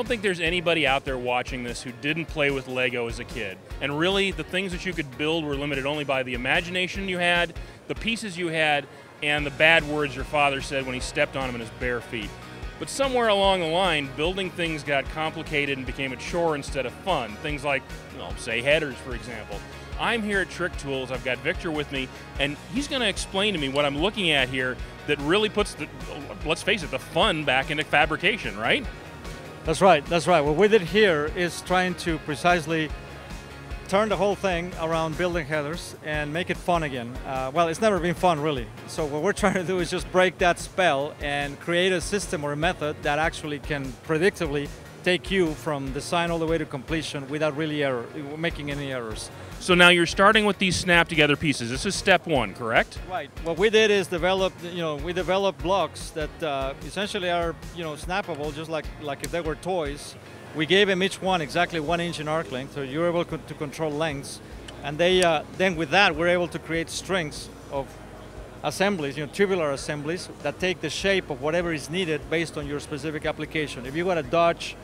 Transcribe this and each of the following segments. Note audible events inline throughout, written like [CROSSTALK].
don't think there's anybody out there watching this who didn't play with Lego as a kid. And really, the things that you could build were limited only by the imagination you had, the pieces you had, and the bad words your father said when he stepped on them in his bare feet. But somewhere along the line, building things got complicated and became a chore instead of fun. Things like, well, say headers, for example. I'm here at Trick Tools. I've got Victor with me, and he's going to explain to me what I'm looking at here that really puts the, let's face it, the fun back into fabrication, right? That's right, that's right. What we did here is trying to precisely turn the whole thing around building headers and make it fun again. Uh, well, it's never been fun really. So what we're [LAUGHS] trying to do is just break that spell and create a system or a method that actually can predictably take you from design all the way to completion without really error, making any errors. So now you're starting with these snap together pieces. This is step one, correct? Right. What we did is develop, you know, we developed blocks that uh, essentially are, you know, snappable, just like like if they were toys. We gave them each one exactly one inch in arc length, so you're able to control lengths, and they uh, then with that we're able to create strings of assemblies, you know, tubular assemblies that take the shape of whatever is needed based on your specific application. If you got a Dodge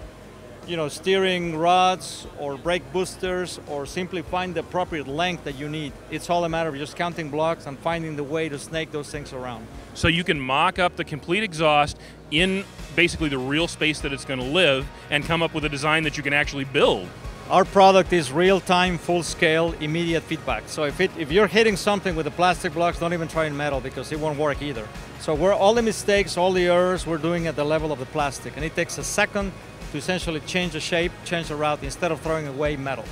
you know, steering rods or brake boosters or simply find the appropriate length that you need. It's all a matter of just counting blocks and finding the way to snake those things around. So you can mock up the complete exhaust in basically the real space that it's going to live and come up with a design that you can actually build. Our product is real-time, full-scale, immediate feedback. So if, it, if you're hitting something with the plastic blocks, don't even try in metal because it won't work either. So we're all the mistakes, all the errors we're doing at the level of the plastic. And it takes a second to essentially change the shape, change the route instead of throwing away metal.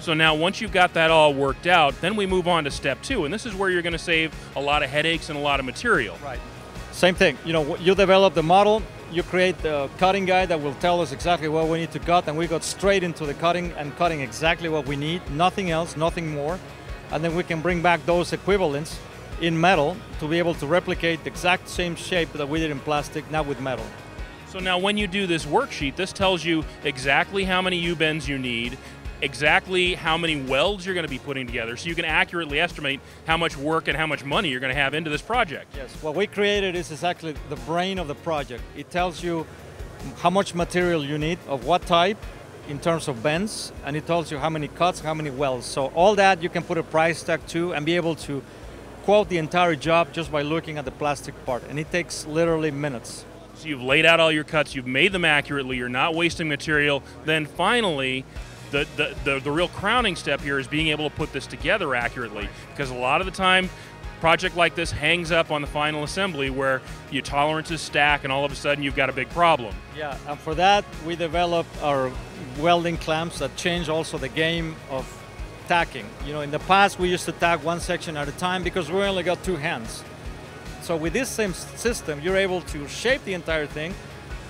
So now once you've got that all worked out, then we move on to step two, and this is where you're going to save a lot of headaches and a lot of material. Right. Same thing. You know, you develop the model, you create the cutting guide that will tell us exactly what we need to cut, and we got straight into the cutting and cutting exactly what we need, nothing else, nothing more. And then we can bring back those equivalents in metal to be able to replicate the exact same shape that we did in plastic, now with metal. So now when you do this worksheet, this tells you exactly how many U-bends you need, exactly how many welds you're going to be putting together, so you can accurately estimate how much work and how much money you're going to have into this project. Yes, what we created is exactly the brain of the project. It tells you how much material you need, of what type, in terms of bends, and it tells you how many cuts, how many welds. So all that you can put a price tag to and be able to quote the entire job just by looking at the plastic part, and it takes literally minutes. So you've laid out all your cuts, you've made them accurately, you're not wasting material. Then finally, the, the, the, the, real crowning step here is being able to put this together accurately. Because a lot of the time, project like this hangs up on the final assembly where your tolerances stack and all of a sudden you've got a big problem. Yeah, and for that we developed our welding clamps that change also the game of tacking. You know, in the past we used to tack one section at a time because we only got two hands. So with this same system, you're able to shape the entire thing,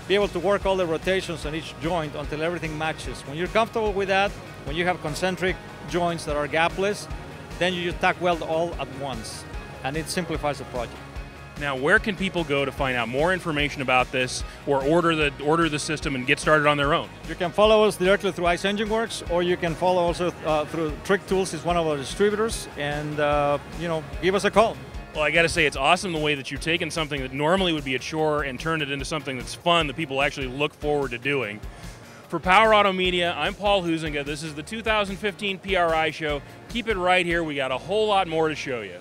be able to work all the rotations on each joint until everything matches. When you're comfortable with that, when you have concentric joints that are gapless, then you just tack weld all at once, and it simplifies the project. Now, where can people go to find out more information about this, or order the order the system and get started on their own? You can follow us directly through Icengineworks, or you can follow also uh, through Trick Tools, is one of our distributors, and uh, you know, give us a call. Well, I got to say, it's awesome the way that you've taken something that normally would be a chore and turned it into something that's fun that people actually look forward to doing. For Power Automedia, I'm Paul Huizenga. This is the 2015 PRI show. Keep it right here. We got a whole lot more to show you.